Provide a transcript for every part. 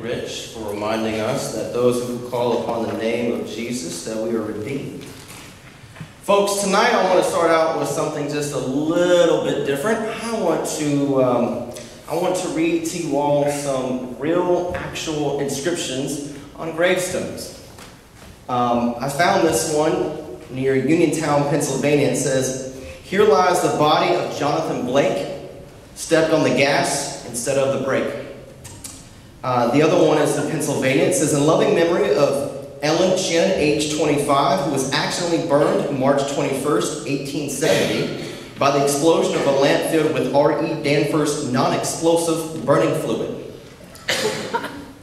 Rich, for reminding us that those who call upon the name of Jesus, that we are redeemed. Folks, tonight I want to start out with something just a little bit different. I want to, um, I want to read to you all some real, actual inscriptions on gravestones. Um, I found this one near Uniontown, Pennsylvania. It says, "Here lies the body of Jonathan Blake, stepped on the gas instead of the brake." Uh, the other one is in Pennsylvania. It says, "In loving memory of Ellen Chen, age 25, who was accidentally burned March 21st, 1870, by the explosion of a lamp filled with R.E. Danforth's non-explosive burning fluid."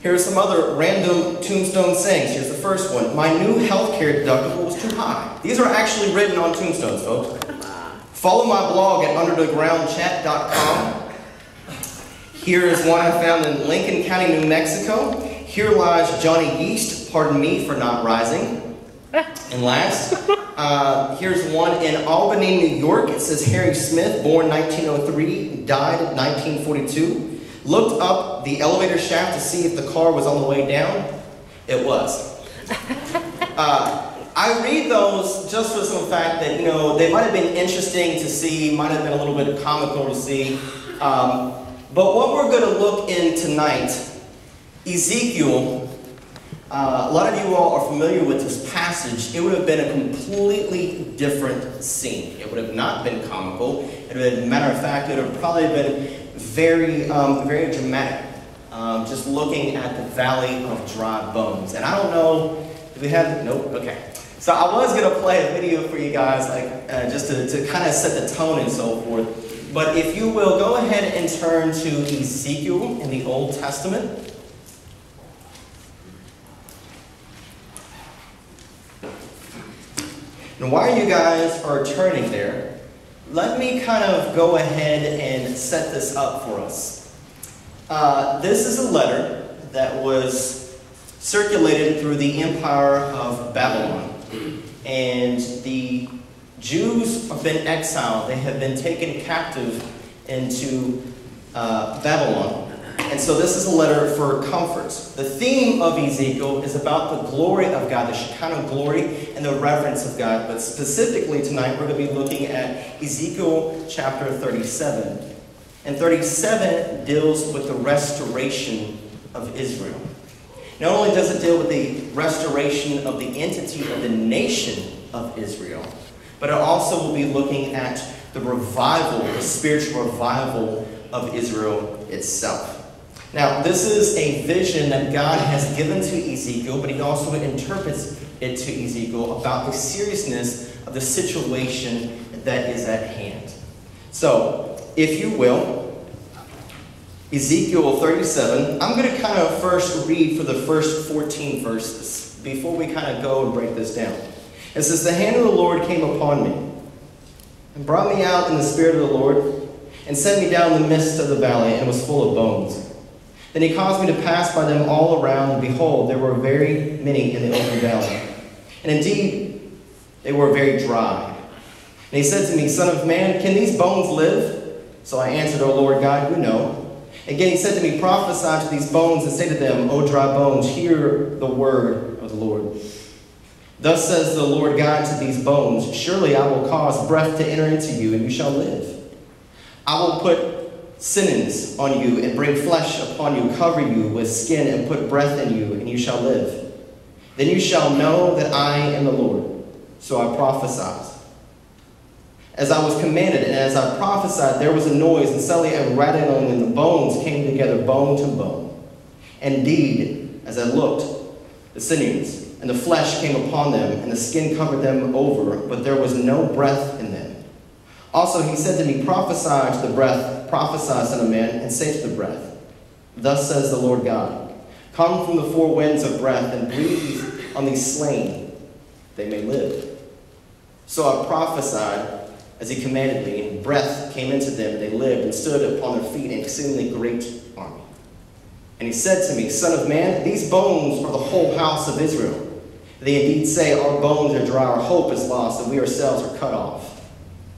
Here are some other random tombstone sayings. Here's the first one. My new healthcare deductible was too high. These are actually written on tombstones, folks. Follow my blog at underthegroundchat.com. Here is one I found in Lincoln County, New Mexico. Here lies Johnny Yeast. Pardon me for not rising. And last, uh, here's one in Albany, New York. It says Harry Smith, born 1903, died 1942. Looked up the elevator shaft to see if the car was on the way down. It was. Uh, I read those just for some fact that, you know, they might have been interesting to see, might have been a little bit comical to see. Um, but what we're going to look in tonight, Ezekiel, uh, a lot of you all are familiar with this passage. It would have been a completely different scene. It would have not been comical. It would have been, matter of fact, it would have probably been very, um, very dramatic. Um, just looking at the Valley of Dry Bones. And I don't know, do we have, nope, okay. So I was going to play a video for you guys, like uh, just to, to kind of set the tone and so forth. But if you will, go ahead and turn to Ezekiel in the Old Testament. And while you guys are turning there, let me kind of go ahead and set this up for us. Uh, this is a letter that was circulated through the empire of Babylon. And the Jews have been exiled, they have been taken captive into uh, Babylon. And so this is a letter for comfort. The theme of Ezekiel is about the glory of God, the Shekinah glory and the reverence of God. But specifically tonight, we're going to be looking at Ezekiel chapter 37. And 37 deals with the restoration of Israel. Not only does it deal with the restoration of the entity of the nation of Israel, but it also will be looking at the revival, the spiritual revival of Israel itself. Now, this is a vision that God has given to Ezekiel, but he also interprets it to Ezekiel about the seriousness of the situation that is at hand. So, if you will, Ezekiel 37, I'm going to kind of first read for the first 14 verses before we kind of go and break this down. It says, The hand of the Lord came upon me and brought me out in the spirit of the Lord and set me down in the midst of the valley and was full of bones. Then he caused me to pass by them all around, and behold, there were very many in the open valley. And indeed, they were very dry. And he said to me, Son of man, can these bones live? So I answered, O Lord God, you know. Again he said to me, Prophesy to these bones and say to them, O dry bones, hear the word of the Lord. Thus says the Lord God to these bones, Surely I will cause breath to enter into you, and you shall live. I will put sinews on you and bring flesh upon you, cover you with skin and put breath in you, and you shall live. Then you shall know that I am the Lord. So I prophesied. As I was commanded, and as I prophesied, there was a noise, and suddenly a rattling, and the bones came together, bone to bone. Indeed, as I looked, the sinews and the flesh came upon them, and the skin covered them over, but there was no breath in them. Also, he said to me, Prophesy to the breath, prophesy, son of man, and say to the breath, Thus says the Lord God, Come from the four winds of breath and breathe on these slain, they may live. So I prophesied as he commanded me, and breath came into them, and they lived and stood upon their feet, an exceedingly great army. And he said to me, Son of man, these bones are the whole house of Israel. They indeed say, Our bones are dry, our hope is lost, and we ourselves are cut off.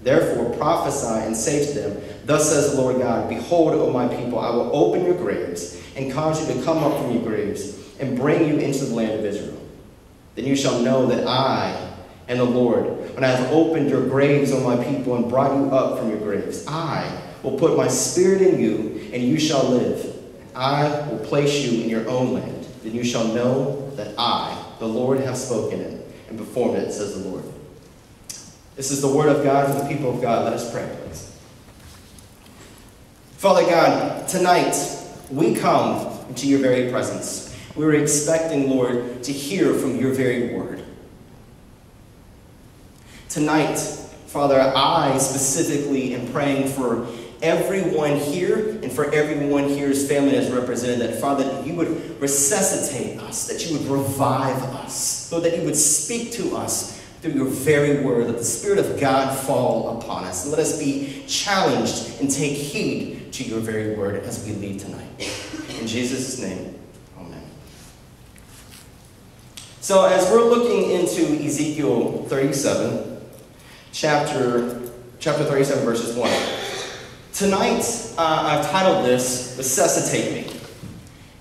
Therefore prophesy and say to them, Thus says the Lord God, Behold, O my people, I will open your graves and cause you to come up from your graves and bring you into the land of Israel. Then you shall know that I am the Lord, when I have opened your graves, O my people, and brought you up from your graves. I will put my spirit in you, and you shall live. I will place you in your own land. Then you shall know that I, the Lord, have spoken it and performed it, says the Lord. This is the word of God for the people of God. Let us pray, please. Father God, tonight we come into your very presence. We were expecting, Lord, to hear from your very word. Tonight, Father, I specifically am praying for everyone here and for everyone here's family as represented, that Father, that you would resuscitate us, that you would revive us, Lord, that you would speak to us through your very word, that the Spirit of God fall upon us. And let us be challenged and take heed to your very word as we leave tonight. In Jesus' name, amen. So, as we're looking into Ezekiel 37, chapter, chapter 37, verses 1, tonight uh, I've titled this Resuscitate Me.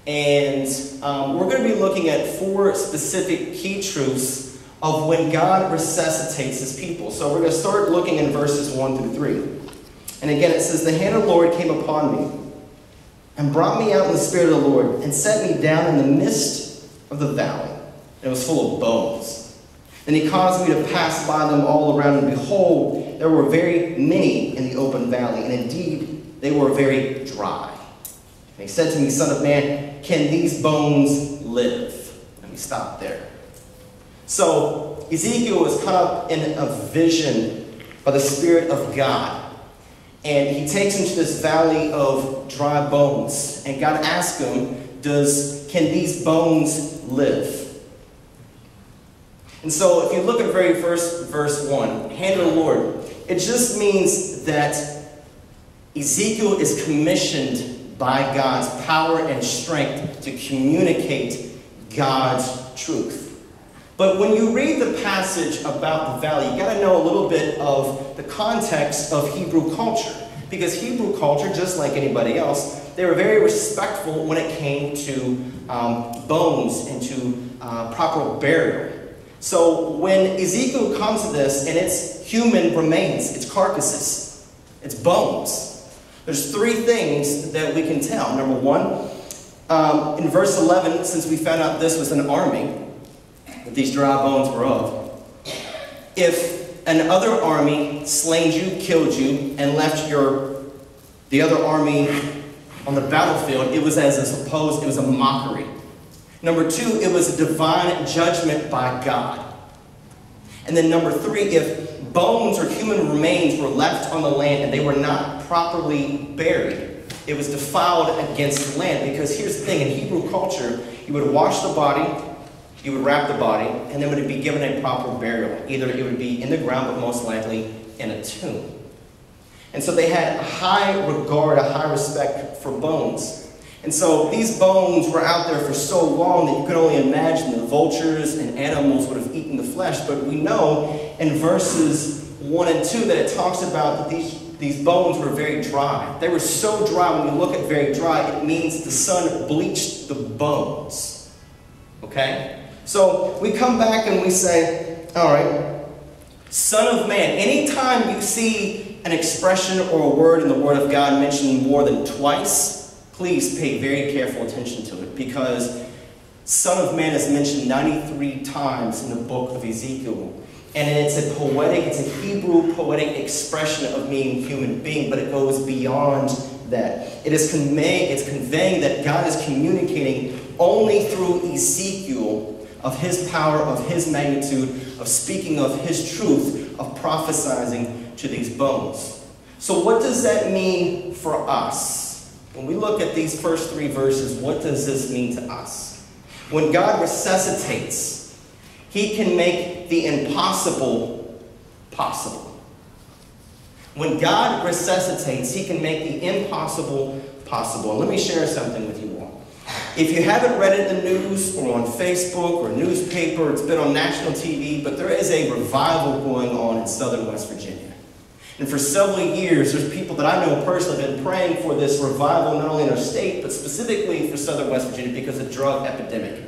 And um, we're going to be looking at four specific key truths of when God resuscitates his people. So we're going to start looking in verses 1 through 3. And again, it says, The hand of the Lord came upon me and brought me out in the spirit of the Lord and set me down in the midst of the valley. And it was full of bones. And he caused me to pass by them all around, and behold, there were very many in the open valley, and indeed they were very dry. And he said to me, Son of man, can these bones live? Let me stop there. So Ezekiel was caught up in a vision by the Spirit of God. And he takes him to this valley of dry bones. And God asks him, Does can these bones live? And so if you look at very first verse 1, hand of the Lord, it just means that Ezekiel is commissioned by God's power and strength to communicate God's truth. But when you read the passage about the valley, you got to know a little bit of the context of Hebrew culture. Because Hebrew culture, just like anybody else, they were very respectful when it came to um, bones and to uh, proper burial. So when Ezekiel comes to this, and it's human remains, it's carcasses, it's bones. There's three things that we can tell. Number one, um, in verse 11, since we found out this was an army, that these dry bones were of. If another army slain you, killed you, and left your the other army on the battlefield, it was as a supposed, it was a mockery. Number two, it was a divine judgment by God. And then number three, if bones or human remains were left on the land and they were not properly buried, it was defiled against the land. Because here's the thing, in Hebrew culture, you would wash the body, you would wrap the body, and then it would be given a proper burial. Either it would be in the ground, but most likely in a tomb. And so they had a high regard, a high respect for bones. And so these bones were out there for so long that you could only imagine the vultures and animals would have eaten the flesh. But we know in verses 1 and 2 that it talks about that these, these bones were very dry. They were so dry, when you look at very dry, it means the sun bleached the bones. Okay? So we come back and we say, all right, Son of Man. Anytime you see an expression or a word in the Word of God mentioned more than twice, please pay very careful attention to it because Son of Man is mentioned 93 times in the book of Ezekiel. And it's a poetic, it's a Hebrew poetic expression of being human being, but it goes beyond that. It is conveying, it's conveying that God is communicating only through Ezekiel of his power, of his magnitude, of speaking of his truth, of prophesying to these bones. So, what does that mean for us? When we look at these first three verses, what does this mean to us? When God resuscitates, he can make the impossible possible. When God resuscitates, he can make the impossible possible. Let me share something with you all. if you haven't read it in the news or on Facebook or newspaper, it's been on national TV, but there is a revival going on in southern West Virginia. And for several years, there's people that I know personally have been praying for this revival, not only in our state, but specifically for southern West Virginia because of drug epidemic.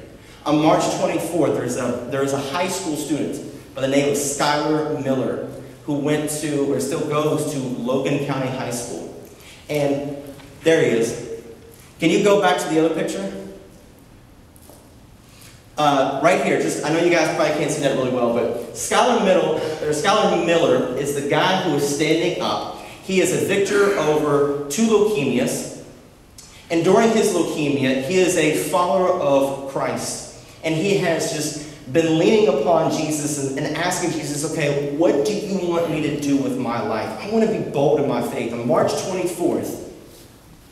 On March 24th, there's a, there is a high school student by the name of Skylar Miller who went to, or still goes to, Logan County High School. And there he is. Can you go back to the other picture? Uh, right here, just I know you guys probably can't see that really well, but Skylar Middle, or Skylar Miller is the guy who is standing up. He is a victor over two leukemias, and during his leukemia, he is a follower of Christ, and he has just been leaning upon Jesus and, and asking Jesus, okay, what do you want me to do with my life? I want to be bold in my faith. On March 24th,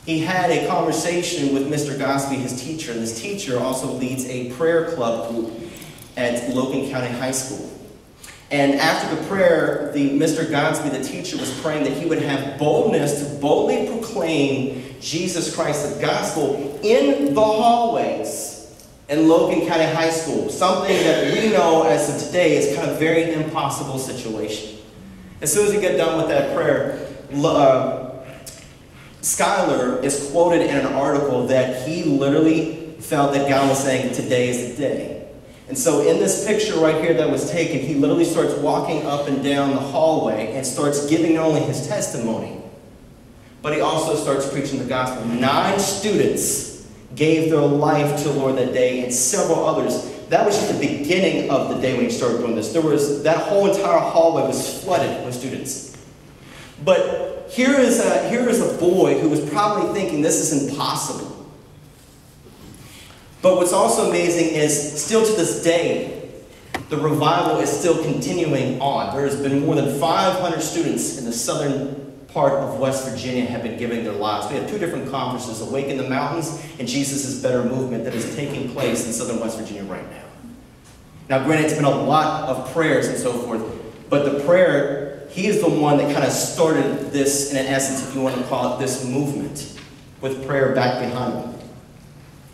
he had a conversation with Mr. Gosby, his teacher, and this teacher also leads a prayer club group at Logan County High School. And after the prayer, the Mr. Gosby, the teacher, was praying that he would have boldness to boldly proclaim Jesus Christ, the gospel, in the hallways in Logan County High School. Something that we know as of today is kind of very impossible situation. As soon as he got done with that prayer, uh, Skylar is quoted in an article that he literally felt that God was saying, Today is the day. And so, in this picture right here that was taken, he literally starts walking up and down the hallway and starts giving not only his testimony, but he also starts preaching the gospel. Nine students gave their life to the Lord that day, and several others. That was just the beginning of the day when he started doing this. There was that whole entire hallway was flooded with students. But here is a, here is a boy who was probably thinking this is impossible. But what's also amazing is still to this day, the revival is still continuing on. There has been more than 500 students in the southern part of West Virginia have been giving their lives. We have two different conferences, Awaken the Mountains and Jesus is Better movement that is taking place in southern West Virginia right now. Now, granted, it's been a lot of prayers and so forth, but the prayer he is the one that kind of started this, in essence, if you want to call it this movement, with prayer back behind him.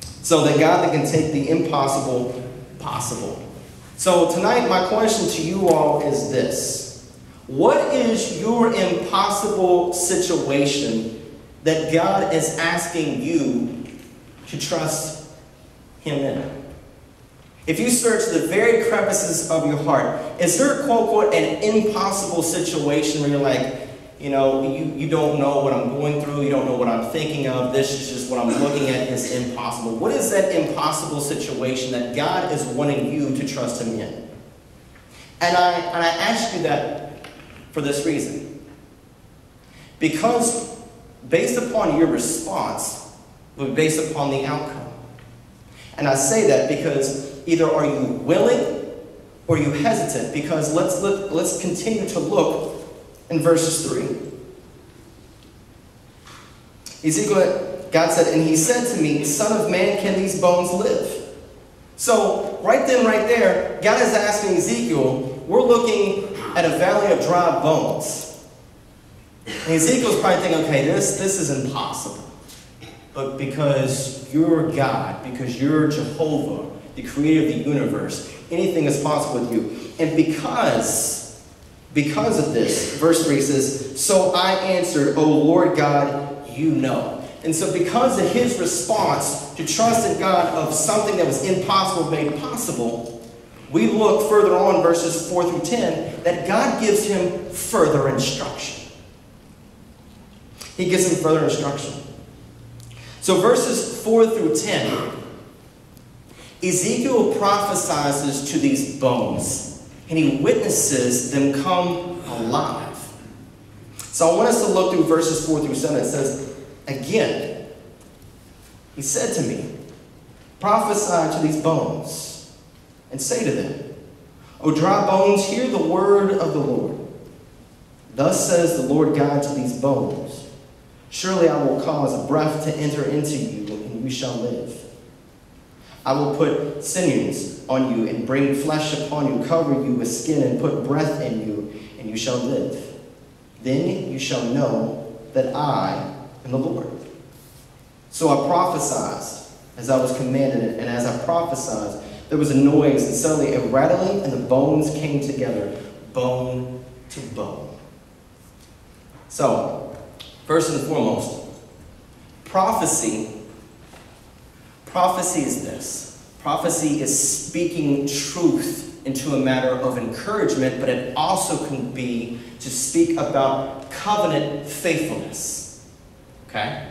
So that God that can take the impossible possible. So tonight, my question to you all is this What is your impossible situation that God is asking you to trust Him in? If you search the very crevices of your heart, is there, quote, unquote, an impossible situation where you're like, you know, you, you don't know what I'm going through, you don't know what I'm thinking of, this is just what I'm looking at is impossible. What is that impossible situation that God is wanting you to trust Him in? And I, and I ask you that for this reason. Because based upon your response, be based upon the outcome. And I say that because Either are you willing or you hesitant? Because let's, let, let's continue to look in verses 3. Ezekiel, God said, and he said to me, Son of man, can these bones live? So, right then, right there, God is asking Ezekiel, we're looking at a valley of dry bones. And Ezekiel's probably thinking, okay, this, this is impossible. But because you're God, because you're Jehovah, the creator of the universe. Anything is possible with you. And because, because of this, verse 3 says, So I answered, O Lord God, you know. And so, because of his response to trust in God of something that was impossible made possible, we look further on, verses 4 through 10, that God gives him further instruction. He gives him further instruction. So, verses 4 through 10 Ezekiel prophesies to these bones, and he witnesses them come alive. So I want us to look through verses 4 through 7. It says, Again, he said to me, Prophesy to these bones, and say to them, O dry bones, hear the word of the Lord. Thus says the Lord God to these bones Surely I will cause breath to enter into you, and you shall live. I will put sinews on you and bring flesh upon you, cover you with skin and put breath in you, and you shall live. Then you shall know that I am the Lord. So I prophesied as I was commanded, and as I prophesied, there was a noise, and suddenly a rattling, and the bones came together, bone to bone. So, first and foremost, prophecy. Prophecy is this prophecy is speaking truth into a matter of encouragement, but it also can be to speak about covenant faithfulness. Okay?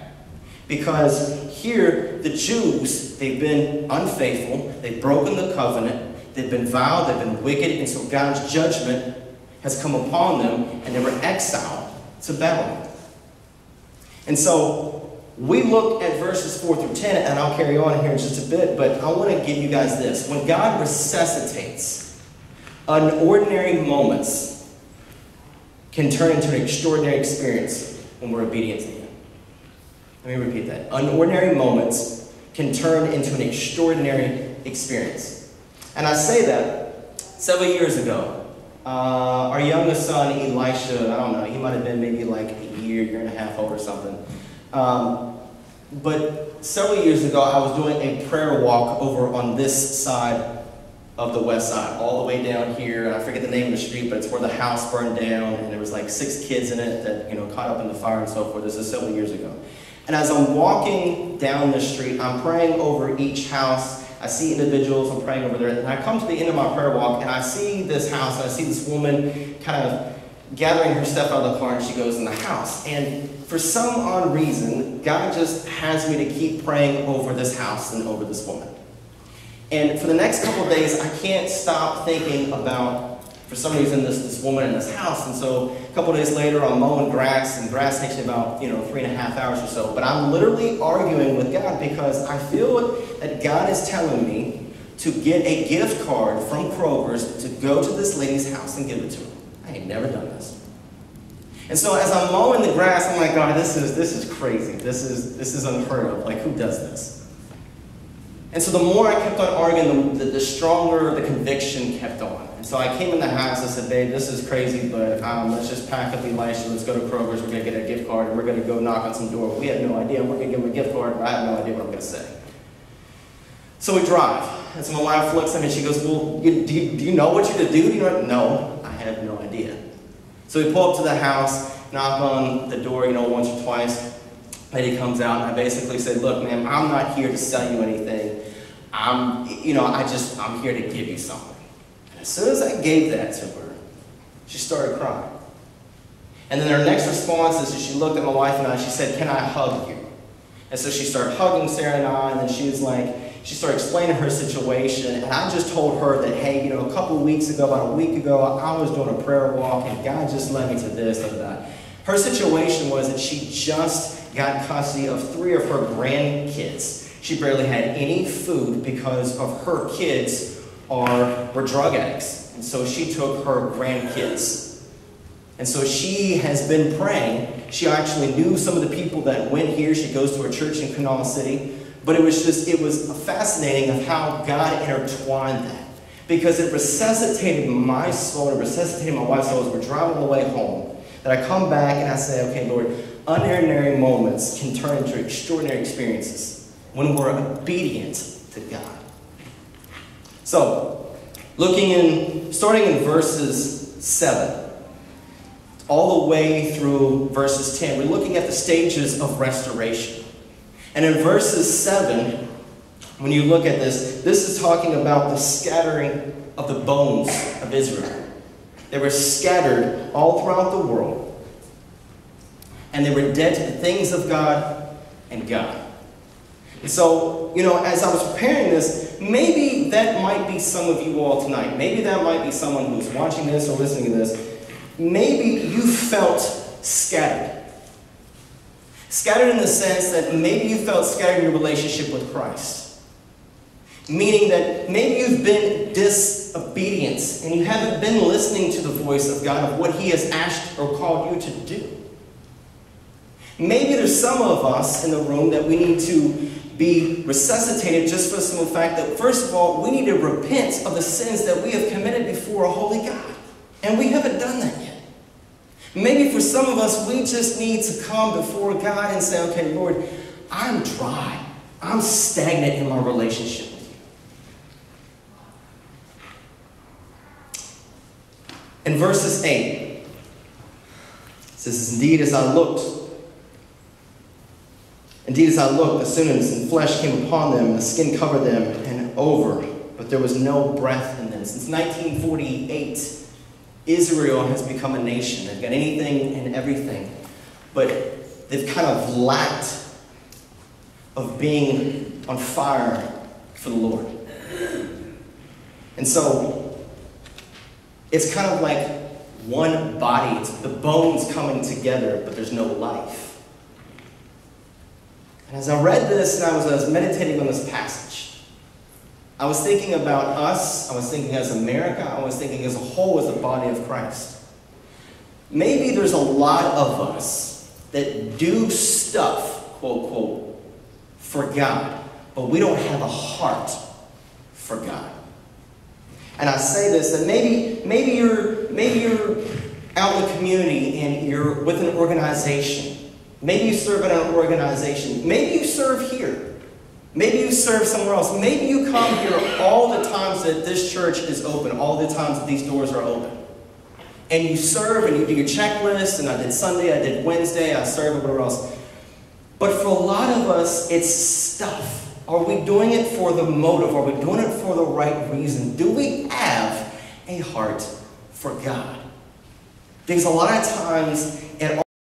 Because here, the Jews, they've been unfaithful, they've broken the covenant, they've been vile, they've been wicked, and so God's judgment has come upon them, and they were exiled to Babylon. And so we look at verses 4 through 10, and I'll carry on here in just a bit, but I want to give you guys this. When God resuscitates, unordinary moments can turn into an extraordinary experience when we're obedient to Him. Let me repeat that. Unordinary moments can turn into an extraordinary experience. And I say that several years ago, uh, our youngest son, Elisha, I don't know, he might have been maybe like a year, year and a half old or something. Um, but several years ago, I was doing a prayer walk over on this side of the west side, all the way down here. I forget the name of the street, but it's where the house burned down, and there was like six kids in it that you know caught up in the fire and so forth. This is several years ago. And as I'm walking down the street, I'm praying over each house I see individuals, I'm praying over there, and I come to the end of my prayer walk, and I see this house, and I see this woman kind of gathering her stuff out of the car, and she goes in the house. And for some odd reason, God just has me to keep praying over this house and over this woman. And for the next couple days, I can't stop thinking about for some reason this, this woman in this house. And so a couple days later, I'm mowing grass, and grass takes me about, you know, three and a half hours or so. But I'm literally arguing with God because I feel that God is telling me to get a gift card from Kroger's to go to this lady's house and give it to her. I ain't never done this. And so as I'm mowing the grass, I'm like, God, this is this is crazy. This is this is unheard of. Like, who does this? And so the more I kept on arguing, the, the, the stronger the conviction kept on. And so I came in the house, I said, babe, this is crazy, but um, let's just pack up Elisha, let's go to Kroger's, we're going to get a gift card, and we're going to go knock on some door. We have no idea. We're going to give him a gift card, but I have no idea what I'm going to say. So we drive. And so my wife looks at me and she goes, well, you, do, you, do you know what you're to do? do you know? No, no. So we pull up to the house, knock on the door, you know, once or twice. Lady comes out, and I basically said, look, ma'am, I'm not here to sell you anything. I'm, you know, I just, I'm here to give you something. And as soon as I gave that to her, she started crying. And then her next response is she looked at my wife and I, she said, Can I hug you? And so she started hugging Sarah and I, and then she was like, she started explaining her situation, and I just told her that, hey, you know, a couple weeks ago, about a week ago, I was doing a prayer walk, and God just led me to this or that. Her situation was that she just got custody of three of her grandkids. She barely had any food because of her kids are, were drug addicts. And so she took her grandkids. And so she has been praying. She actually knew some of the people that went here. She goes to a church in Kanawha City. But it was just, it was fascinating of how God intertwined that. Because it resuscitated my soul, it resuscitated my wife's soul as we're driving the way home. That I come back and I say, okay, Lord, unordinary moments can turn into extraordinary experiences when we're obedient to God. So, looking in, starting in verses 7, all the way through verses 10, we're looking at the stages of restoration. And in verses 7, when you look at this, this is talking about the scattering of the bones of Israel. They were scattered all throughout the world, and they were dead to the things of God and God. And so, you know, as I was preparing this, maybe that might be some of you all tonight. Maybe that might be someone who's watching this or listening to this. Maybe you felt scattered. Scattered in the sense that maybe you felt scattered in your relationship with Christ. Meaning that maybe you've been disobedient and you haven't been listening to the voice of God of what He has asked or called you to do. Maybe there's some of us in the room that we need to be resuscitated just for the simple fact that, first of all, we need to repent of the sins that we have committed before a holy God. And we haven't done that. Maybe for some of us, we just need to come before God and say, okay, Lord, I'm dry. I'm stagnant in my relationship with you. In verses 8, says, Indeed, as I looked, indeed, as I looked, the sinews and flesh came upon them, and the skin covered them, and over, but there was no breath in them. Since 1948, Israel has become a nation. They've got anything and everything, but they've kind of lacked of being on fire for the Lord. And so it's kind of like one body. It's the bones coming together, but there's no life. And as I read this and I was, I was meditating on this passage, I was thinking about us, I was thinking as America, I was thinking as a whole as the body of Christ. Maybe there's a lot of us that do stuff, quote, quote, for God, but we don't have a heart for God. And I say this that maybe, maybe you're maybe you're out in the community and you're with an organization. Maybe you serve in an organization. Maybe you serve here. Maybe you serve somewhere else. Maybe you come here all the times that this church is open, all the times that these doors are open. And you serve and you do your checklist, and I did Sunday, I did Wednesday, I serve, whatever else. But for a lot of us, it's stuff. Are we doing it for the motive? Are we doing it for the right reason? Do we have a heart for God? Because a lot of times